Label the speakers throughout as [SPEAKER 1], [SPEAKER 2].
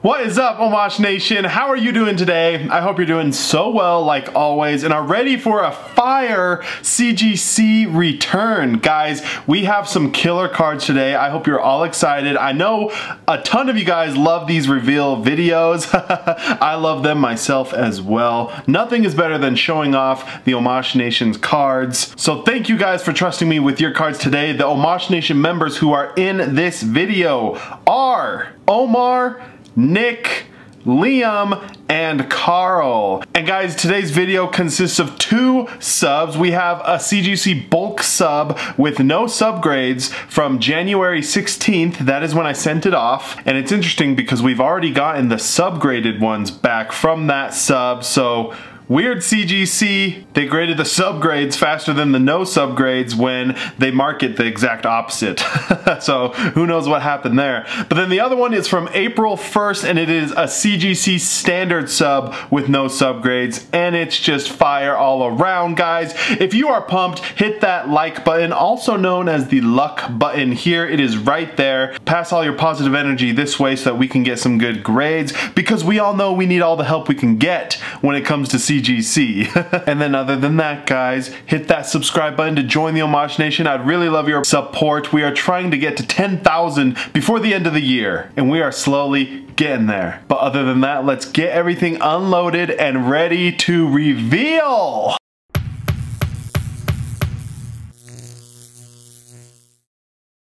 [SPEAKER 1] What is up, Omaash Nation? How are you doing today? I hope you're doing so well, like always, and are ready for a fire CGC return. Guys, we have some killer cards today. I hope you're all excited. I know a ton of you guys love these reveal videos. I love them myself as well. Nothing is better than showing off the Omaash Nation's cards. So thank you guys for trusting me with your cards today. The Omaash Nation members who are in this video are Omar, Nick, Liam, and Carl. And guys, today's video consists of two subs. We have a CGC bulk sub with no subgrades from January 16th. That is when I sent it off. And it's interesting because we've already gotten the subgraded ones back from that sub. So Weird CGC, they graded the subgrades faster than the no subgrades when they market the exact opposite. so who knows what happened there. But then the other one is from April 1st and it is a CGC standard sub with no subgrades and it's just fire all around guys. If you are pumped, hit that like button, also known as the luck button here. It is right there. Pass all your positive energy this way so that we can get some good grades because we all know we need all the help we can get when it comes to CGC CGC. and then other than that, guys, hit that subscribe button to join the Omaash Nation. I'd really love your support. We are trying to get to 10,000 before the end of the year, and we are slowly getting there. But other than that, let's get everything unloaded and ready to reveal.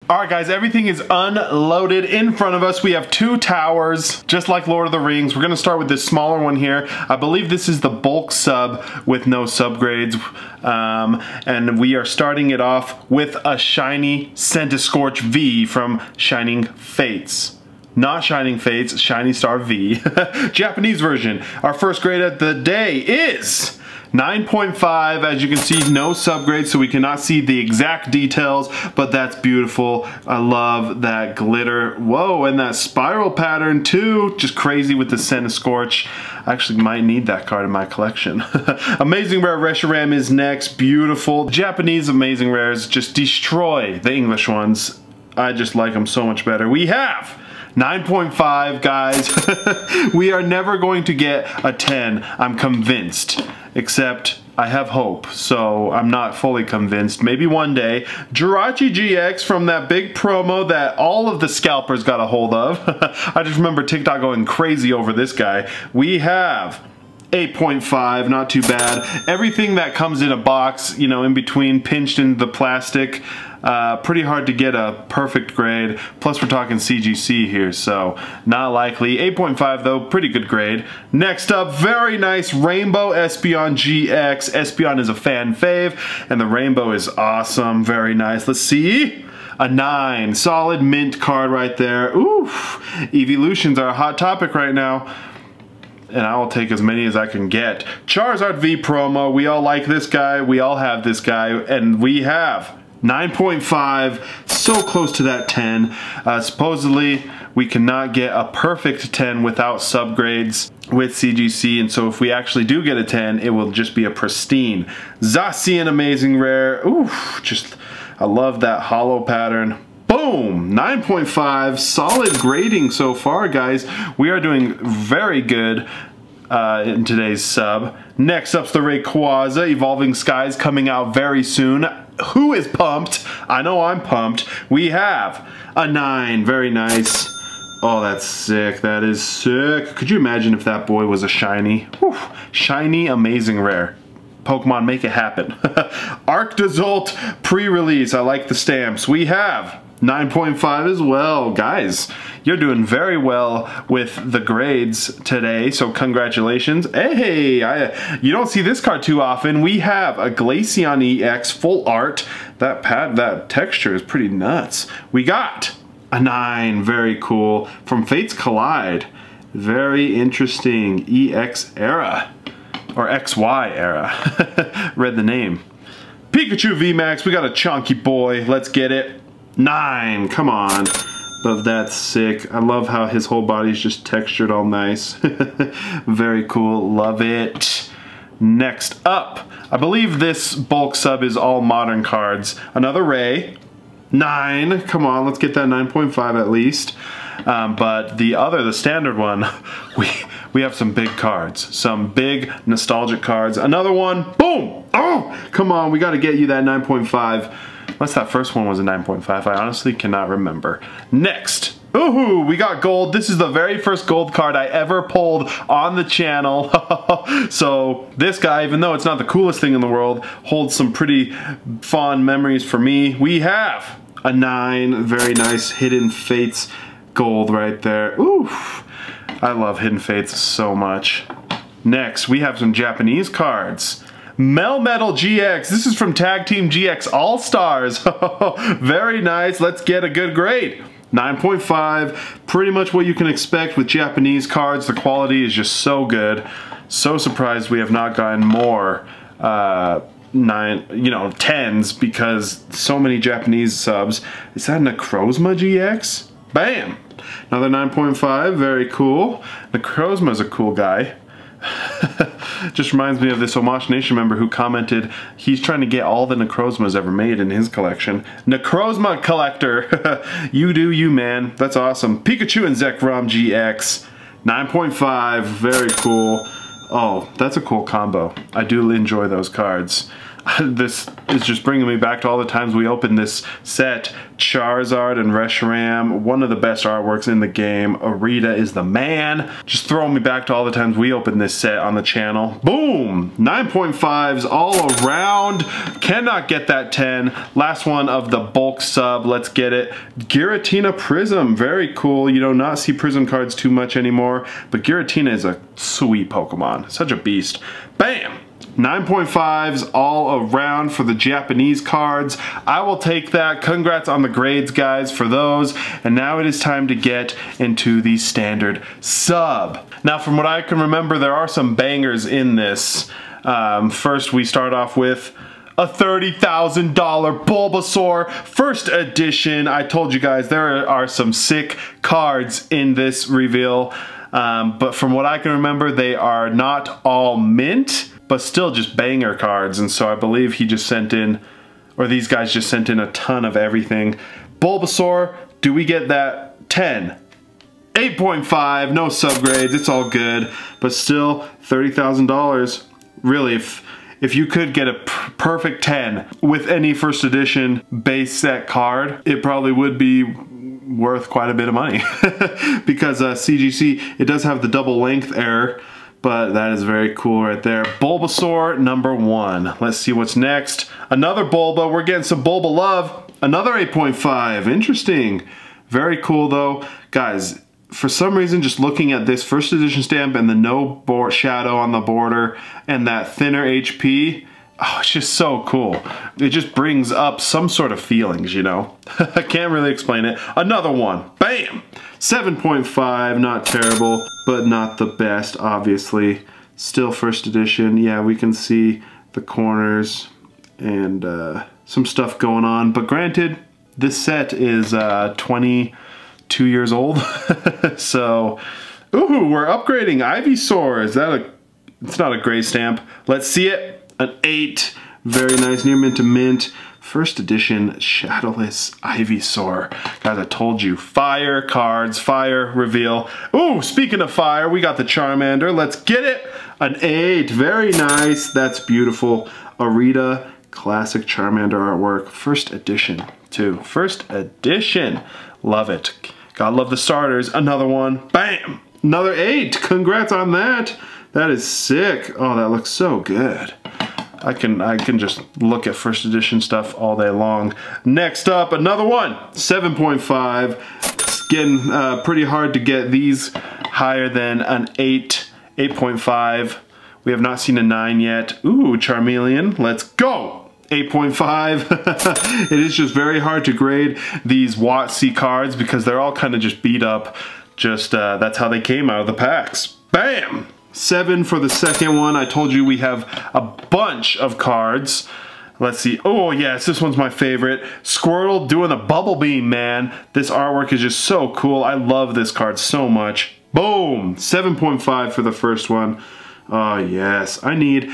[SPEAKER 1] Alright guys, everything is unloaded in front of us. We have two towers, just like Lord of the Rings. We're to start with this smaller one here. I believe this is the bulk sub with no subgrades. Um, and we are starting it off with a shiny Centiskorch V from Shining Fates not Shining Fates, Shiny Star V. Japanese version. Our first grade of the day is 9.5, as you can see, no subgrade, so we cannot see the exact details, but that's beautiful. I love that glitter. Whoa, and that spiral pattern too. Just crazy with the Centiskorch. I actually might need that card in my collection. amazing Rare Reshiram is next. Beautiful. Japanese Amazing Rares just destroy the English ones. I just like them so much better. We have 9.5 guys. we are never going to get a 10, I'm convinced. Except I have hope, so I'm not fully convinced. Maybe one day. Jirachi GX from that big promo that all of the scalpers got a hold of. I just remember TikTok going crazy over this guy. We have 8.5, not too bad. Everything that comes in a box, you know, in between, pinched into the plastic, uh, pretty hard to get a perfect grade. Plus we're talking CGC here, so not likely. 8.5 though, pretty good grade. Next up, very nice Rainbow Espeon GX. Espeon is a fan fave, and the Rainbow is awesome, very nice. Let's see a 9. Solid mint card right there. Oof. Evolutions are a hot topic right now and I will take as many as I can get. Charizard V promo, we all like this guy, we all have this guy, and we have 9.5, so close to that 10. Uh, supposedly, we cannot get a perfect 10 without subgrades with CGC, and so if we actually do get a 10, it will just be a pristine. Zacian Amazing Rare, oof, just, I love that hollow pattern. Boom! 9.5, solid grading so far, guys. We are doing very good uh, in today's sub. Next up's the Rayquaza, Evolving Skies coming out very soon. Who is pumped? I know I'm pumped. We have a 9, very nice. Oh, that's sick. That is sick. Could you imagine if that boy was a shiny? Whew. Shiny, amazing rare. Pokemon, make it happen. Arctozolt pre-release. I like the stamps. We have 9.5 as well. Guys, you're doing very well with the grades today, so congratulations. Hey, I, you don't see this card too often. We have a Glaceon EX full art. That pad, that texture is pretty nuts. We got a 9, very cool, from Fates Collide. Very interesting EX era, or XY era. Read the name. Pikachu VMAX, we got a chunky boy. Let's get it. Nine, come on. But that's sick. I love how his whole body's just textured all nice. Very cool, love it. Next up, I believe this bulk sub is all modern cards. Another Ray, nine, come on, let's get that 9.5 at least. Um, but the other, the standard one, we we have some big cards, some big nostalgic cards. Another one, boom! Oh, come on, we got to get you that 9.5. Unless that first one was a 9.5, I honestly cannot remember. Next, Ooh, we got gold. This is the very first gold card I ever pulled on the channel. so this guy, even though it's not the coolest thing in the world, holds some pretty fond memories for me. We have a nine, very nice Hidden Fates gold right there. Ooh, I love Hidden Fates so much. Next, we have some Japanese cards. Melmetal GX. This is from Tag Team GX All-Stars. Very nice. Let's get a good grade. 9.5, pretty much what you can expect with Japanese cards. The quality is just so good. So surprised we have not gotten more uh, nine, you know, tens because so many Japanese subs. Is that Necrozma GX? Bam! Another 9.5, very cool. Necrozma's a cool guy. Just reminds me of this Omaash Nation member who commented he's trying to get all the Necrozmas ever made in his collection. Necrozma collector! you do you, man. That's awesome. Pikachu and Zekrom GX. 9.5, very cool. Oh, that's a cool combo. I do enjoy those cards. this is just bringing me back to all the times we opened this set. Charizard and Reshiram, one of the best artworks in the game. Arita is the man. Just throwing me back to all the times we opened this set on the channel. Boom! 9.5s all around. Cannot get that 10. Last one of the bulk sub. Let's get it. Giratina Prism. Very cool. You do not see Prism cards too much anymore, but Giratina is a sweet Pokemon. Such a beast. Bam! 9.5s all around for the Japanese cards. I will take that. Congrats on the grades, guys, for those. And now it is time to get into the standard sub. Now, from what I can remember, there are some bangers in this. Um, first, we start off with a $30,000 Bulbasaur first edition. I told you guys there are some sick cards in this reveal. Um, but from what I can remember, they are not all mint but still just banger cards. And so I believe he just sent in, or these guys just sent in a ton of everything. Bulbasaur, do we get that 10? 8.5, no subgrades, it's all good, but still $30,000. Really, if if you could get a perfect 10 with any first edition base set card, it probably would be worth quite a bit of money because uh, CGC, it does have the double length error, but that is very cool right there. Bulbasaur number one. Let's see what's next. Another Bulba. We're getting some Bulba love. Another 8.5. Interesting. Very cool though. Guys, for some reason, just looking at this first edition stamp and the no shadow on the border and that thinner HP, oh, it's just so cool. It just brings up some sort of feelings, you know? I can't really explain it. Another one, bam! 7.5, not terrible, but not the best, obviously. Still first edition, yeah, we can see the corners and uh, some stuff going on. But granted, this set is uh, 22 years old, so... Ooh, we're upgrading Ivysaur. Is that a... It's not a gray stamp. Let's see it an 8. Very nice, near mint to mint. First edition Shadowless Ivysaur. Guys, I told you, fire cards, fire reveal. Ooh, speaking of fire, we got the Charmander. Let's get it. An 8, very nice. That's beautiful. Arita, classic Charmander artwork. First edition, too. First edition. Love it. Gotta love the starters. Another one. Bam! Another 8. Congrats on that. That is sick. Oh, that looks so good. I can I can just look at first edition stuff all day long. Next up, another one, 7.5. It's getting uh, pretty hard to get these higher than an 8, 8.5. We have not seen a 9 yet. Ooh, Charmeleon, let's go! 8.5. it is just very hard to grade these WotC cards because they're all kind of just beat up. Just, uh, that's how they came out of the packs. Bam! Seven for the second one. I told you we have a bunch of cards. Let's see. Oh, yes, this one's my favorite. Squirtle doing the bubble beam, man. This artwork is just so cool. I love this card so much. Boom! 7.5 for the first one. Oh, yes. I need...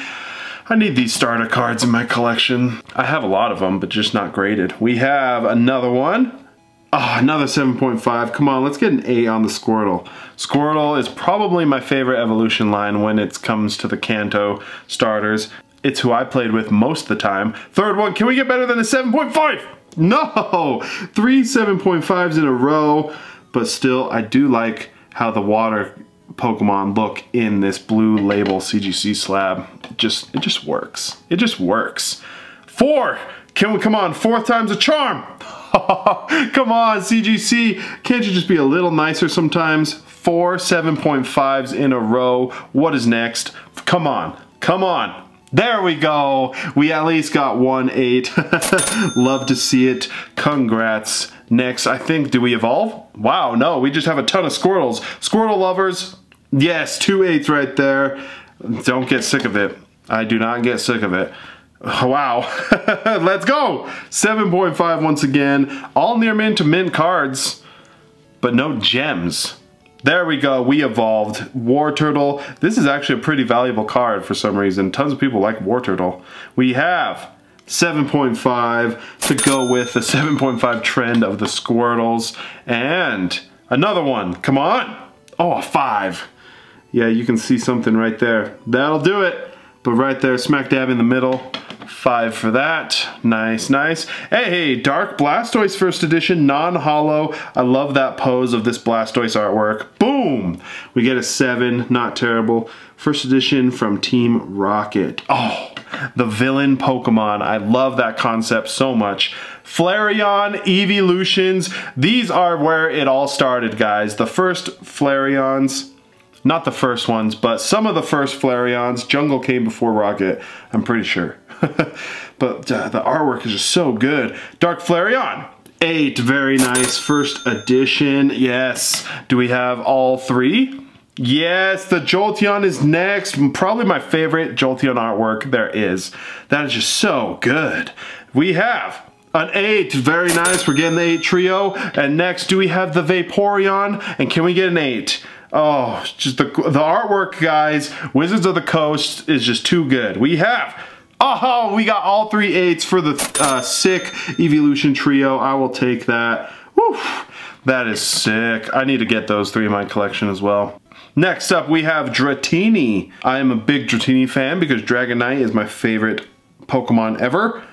[SPEAKER 1] I need these starter cards in my collection. I have a lot of them, but just not graded. We have another one. Oh, another 7.5. Come on, let's get an 8 on the Squirtle. Squirtle is probably my favorite evolution line when it comes to the Kanto starters. It's who I played with most of the time. Third one, can we get better than a 7.5? No! Three 7.5s in a row, but still, I do like how the water Pokemon look in this blue label CGC slab. Just, it just works. It just works. Four! Can we, come on, fourth time's a charm! come on, CGC, can't you just be a little nicer sometimes? Four 7.5s in a row. What is next? Come on, come on. There we go. We at least got one eight. Love to see it. Congrats. Next, I think, do we evolve? Wow, no, we just have a ton of Squirtles. Squirtle lovers, yes, two eights right there. Don't get sick of it. I do not get sick of it. Wow, let's go. 7.5 once again. All near mint to mint cards, but no gems. There we go, we evolved. Wartortle. This is actually a pretty valuable card for some reason. Tons of people like Wartortle. We have 7.5 to go with the 7.5 trend of the Squirtles. And another one, come on. Oh, a five. Yeah, you can see something right there. That'll do it. But right there, smack dab in the middle, Five for that. Nice, nice. Hey, Dark Blastoise First Edition, non-hollow. I love that pose of this Blastoise artwork. Boom! We get a seven, not terrible. First edition from Team Rocket. Oh, the villain Pokemon. I love that concept so much. Flareon, Evolutions. These are where it all started, guys. The first Flareons, not the first ones, but some of the first Flareons. Jungle came before Rocket, I'm pretty sure. but uh, the artwork is just so good. Dark Flareon. Eight, very nice. First edition, yes. Do we have all three? Yes, the Jolteon is next. Probably my favorite Jolteon artwork there is. That is just so good. We have an eight, very nice. We're getting the eight trio. And next, do we have the Vaporeon? And can we get an eight? Oh, just the, the artwork, guys. Wizards of the Coast is just too good. We have Oh, we got all three eights for the uh, sick evolution trio. I will take that. Woo, that is sick. I need to get those three in my collection as well. Next up, we have Dratini. I am a big Dratini fan because Dragonite is my favorite Pokemon ever.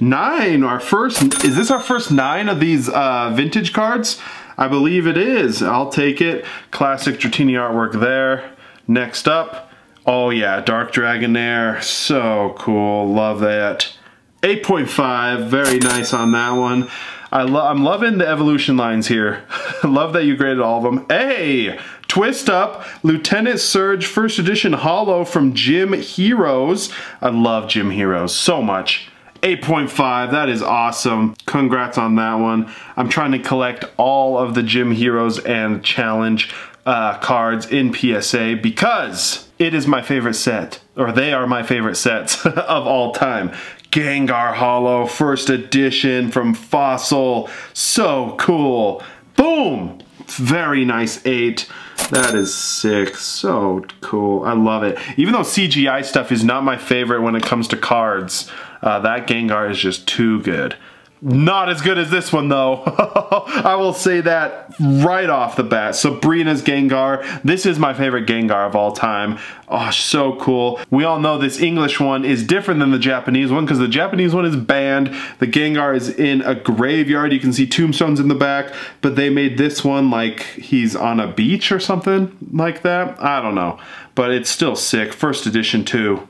[SPEAKER 1] Nine, our first, is this our first nine of these uh, vintage cards? I believe it is. I'll take it. Classic Dratini artwork there. Next up, Oh yeah, Dark Dragonair, so cool, love that. 8.5, very nice on that one. I I'm loving the evolution lines here. love that you graded all of them. Hey, Twist Up, Lieutenant Surge First Edition Hollow from Gym Heroes. I love Gym Heroes so much. 8.5, that is awesome. Congrats on that one. I'm trying to collect all of the Gym Heroes and Challenge uh, cards in PSA because it is my favorite set, or they are my favorite sets of all time. Gengar Hollow, first edition from Fossil, so cool. Boom! Very nice eight. That is sick, so cool, I love it. Even though CGI stuff is not my favorite when it comes to cards, uh, that Gengar is just too good. Not as good as this one though. I will say that right off the bat. Sabrina's Gengar. This is my favorite Gengar of all time. Oh, so cool. We all know this English one is different than the Japanese one because the Japanese one is banned. The Gengar is in a graveyard. You can see tombstones in the back, but they made this one like he's on a beach or something like that. I don't know, but it's still sick. First edition too.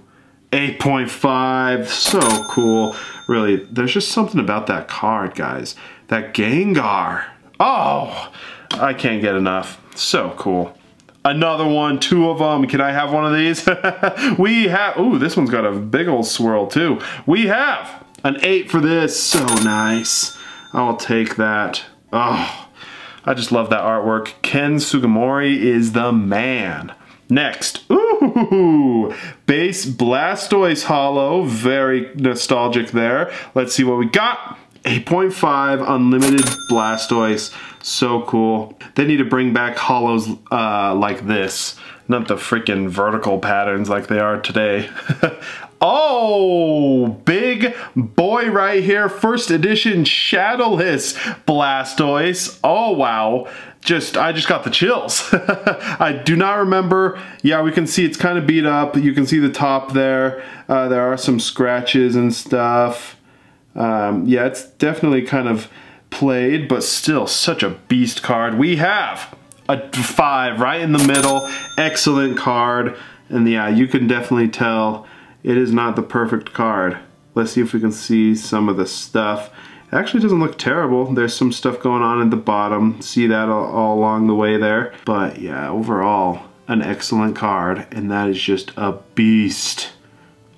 [SPEAKER 1] 8.5, so cool. Really, there's just something about that card, guys. That Gengar. Oh, I can't get enough. So cool. Another one, two of them. Can I have one of these? we have, ooh, this one's got a big old swirl too. We have an eight for this. So nice. I'll take that. Oh, I just love that artwork. Ken Sugimori is the man. Next, ooh, base Blastoise Hollow, very nostalgic there. Let's see what we got. 8.5 unlimited Blastoise, so cool. They need to bring back hollows uh, like this, not the freaking vertical patterns like they are today. Oh, big boy right here. First edition Shadowless Blastoise. Oh, wow. Just, I just got the chills. I do not remember. Yeah, we can see it's kind of beat up. You can see the top there. Uh, there are some scratches and stuff. Um, yeah, it's definitely kind of played, but still such a beast card. We have a five right in the middle. Excellent card. And yeah, you can definitely tell it is not the perfect card. Let's see if we can see some of the stuff. It actually doesn't look terrible. There's some stuff going on at the bottom. See that all, all along the way there. But yeah, overall, an excellent card. And that is just a beast.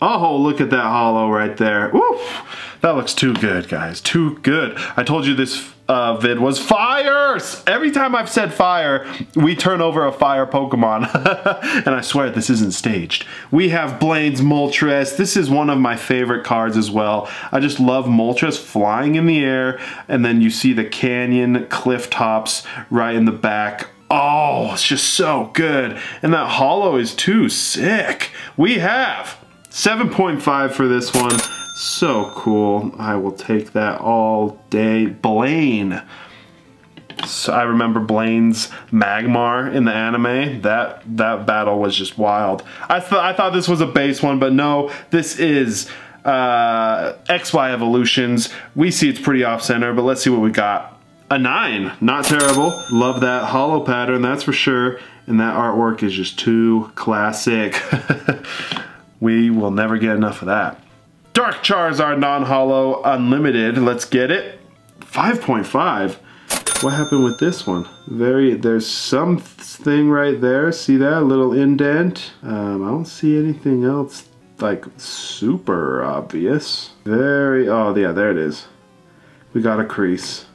[SPEAKER 1] Oh, look at that hollow right there. Woof! That looks too good, guys. Too good. I told you this uh, vid was fires! Every time I've said fire, we turn over a fire Pokemon. and I swear this isn't staged. We have Blaine's Moltres. This is one of my favorite cards as well. I just love Moltres flying in the air, and then you see the canyon cliff tops right in the back. Oh, it's just so good. And that hollow is too sick. We have 7.5 for this one. So cool. I will take that all day. Blaine. So I remember Blaine's Magmar in the anime. That that battle was just wild. I thought I thought this was a base one, but no, this is uh, XY evolutions. We see it's pretty off center, but let's see what we got. A nine, not terrible. Love that holo pattern, that's for sure. And that artwork is just too classic. we will never get enough of that. Dark Charizard non-holo unlimited. Let's get it. 5.5. What happened with this one? Very, there's something right there. See that little indent? Um, I don't see anything else like super obvious. Very, oh yeah, there it is. We got a crease.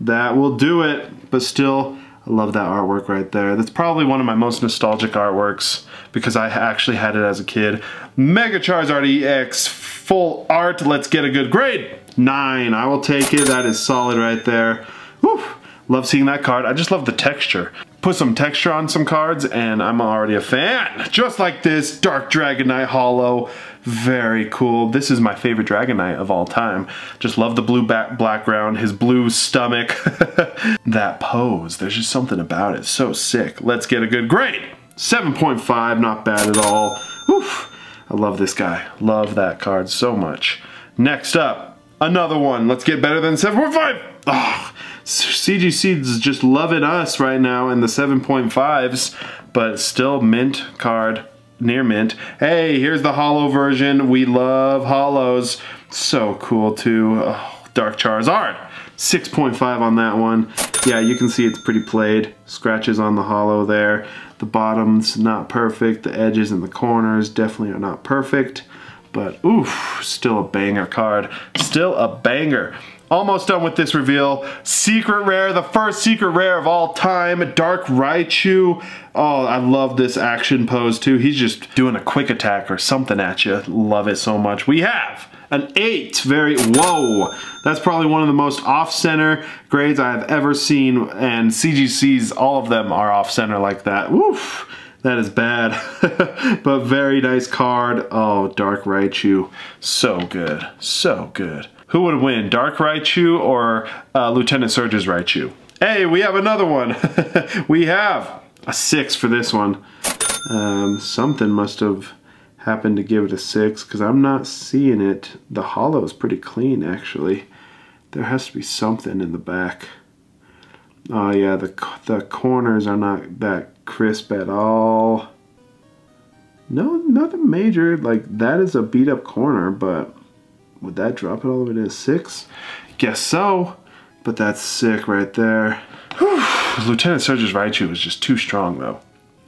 [SPEAKER 1] That will do it, but still, I love that artwork right there. That's probably one of my most nostalgic artworks because I actually had it as a kid. Mega Charizard EX full art. Let's get a good grade. Nine, I will take it. That is solid right there. Whew. Love seeing that card. I just love the texture. Put some texture on some cards and I'm already a fan. Just like this Dark Dragonite Holo. Very cool. This is my favorite Dragonite of all time. Just love the blue back background, his blue stomach. that pose, there's just something about it. So sick. Let's get a good grade. 7.5, not bad at all. Oof. I love this guy. Love that card so much. Next up, another one. Let's get better than 7.5. Oh, just loving us right now in the 7.5s, but still mint card, near mint. Hey, here's the hollow version. We love hollows. So cool too. Oh, Dark Charizard. 6.5 on that one. Yeah, you can see it's pretty played. Scratches on the hollow there. The bottom's not perfect. The edges and the corners definitely are not perfect. But oof, still a banger card. Still a banger. Almost done with this reveal. Secret rare, the first secret rare of all time, Dark Raichu. Oh, I love this action pose too. He's just doing a quick attack or something at you. Love it so much. We have an eight, very, whoa. That's probably one of the most off-center grades I've ever seen, and CGC's, all of them are off-center like that. Woof. That is bad, but very nice card. Oh, Dark Raichu. So good, so good. Who would win, Dark Raichu or uh, Lieutenant Surge's Raichu? Hey, we have another one. we have a six for this one. Um, something must have happened to give it a six because I'm not seeing it. The hollow is pretty clean actually. There has to be something in the back. Oh yeah, the, the corners are not that crisp at all. No, nothing major. Like, that is a beat up corner, but would that drop it all the way to six? Guess so, but that's sick right there. Whew. Lieutenant Surge's Raichu is just too strong, though.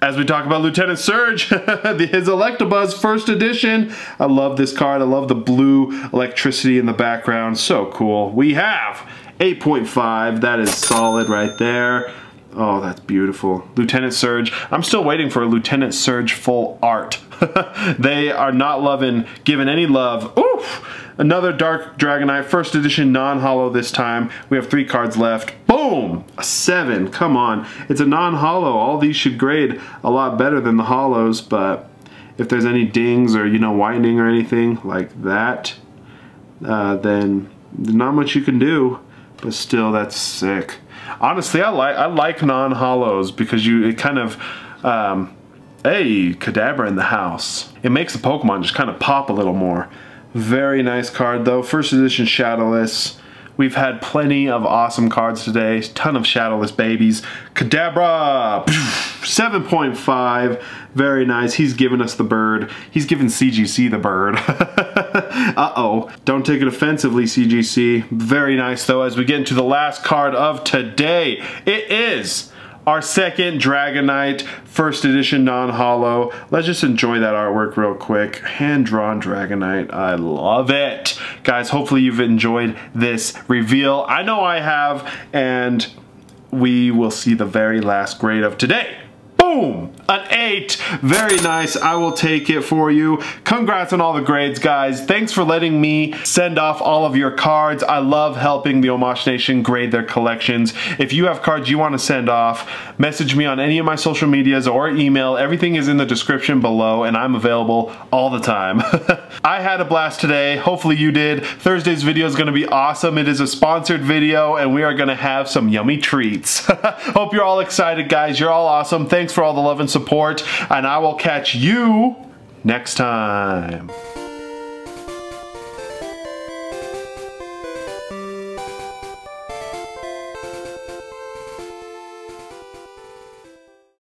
[SPEAKER 1] As we talk about Lieutenant Surge, his Electabuzz first edition. I love this card. I love the blue electricity in the background. So cool. We have 8.5. That is solid right there. Oh, that's beautiful. Lieutenant Surge. I'm still waiting for a Lieutenant Surge full art. they are not loving, giving any love. Oof! Another Dark Dragonite, first edition non-holo this time. We have three cards left. Boom! A seven, come on. It's a non-holo. All these should grade a lot better than the holos, but if there's any dings or, you know, whitening or anything like that, uh, then not much you can do, but still that's sick. Honestly, I like I like non-holos because you it kind of um, hey Kadabra in the house. It makes the Pokemon just kind of pop a little more. Very nice card though. First edition Shadowless. We've had plenty of awesome cards today. Ton of Shadowless babies. Kadabra! 7.5. Very nice. He's given us the bird. He's given CGC the bird. Uh-oh. Don't take it offensively, CGC. Very nice, though, as we get into the last card of today. It is our second Dragonite first edition non-holo. Let's just enjoy that artwork real quick. Hand-drawn Dragonite. I love it. Guys, hopefully you've enjoyed this reveal. I know I have, and we will see the very last grade of today. Boom! An 8. Very nice. I will take it for you. Congrats on all the grades, guys. Thanks for letting me send off all of your cards. I love helping the Omaash Nation grade their collections. If you have cards you want to send off, message me on any of my social medias or email. Everything is in the description below, and I'm available all the time. I had a blast today. Hopefully you did. Thursday's video is going to be awesome. It is a sponsored video, and we are going to have some yummy treats. Hope you're all excited, guys. You're all awesome. Thanks for all the love and support, and I will catch you next time.